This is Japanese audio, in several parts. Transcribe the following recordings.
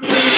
you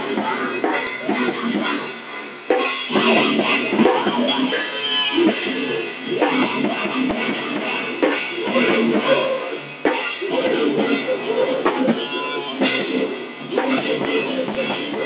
Thank you.